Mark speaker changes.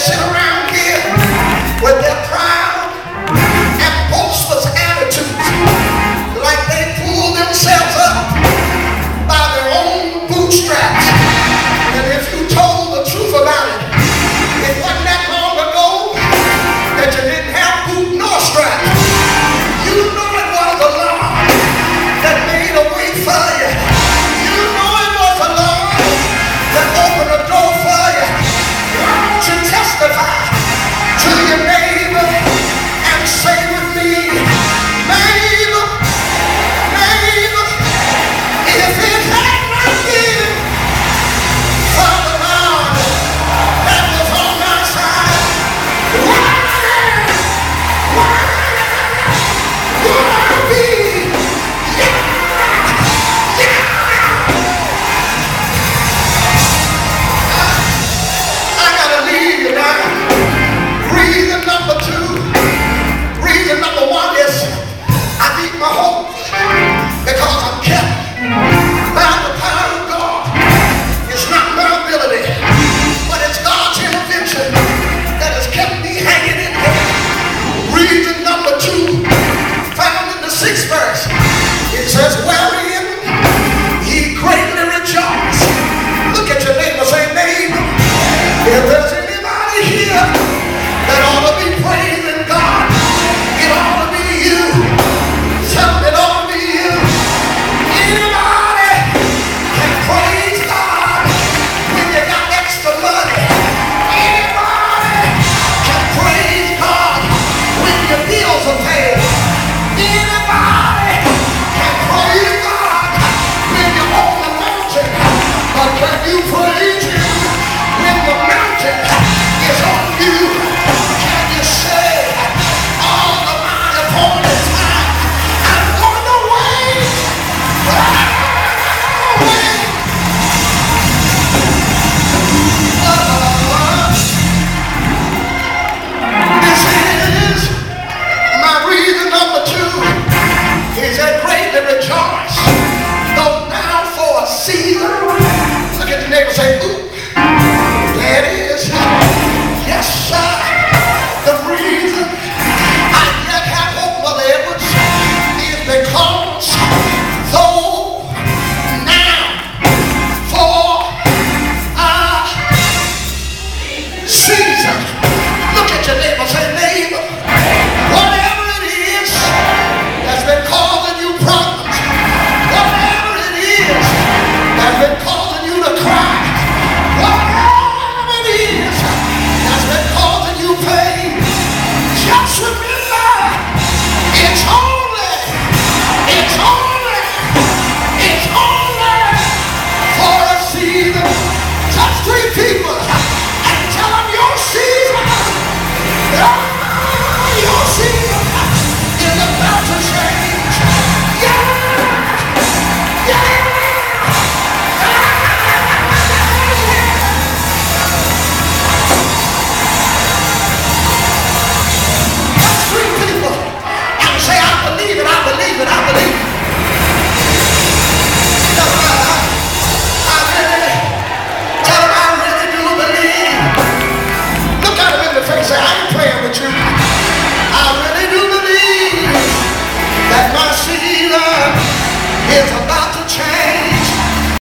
Speaker 1: generation.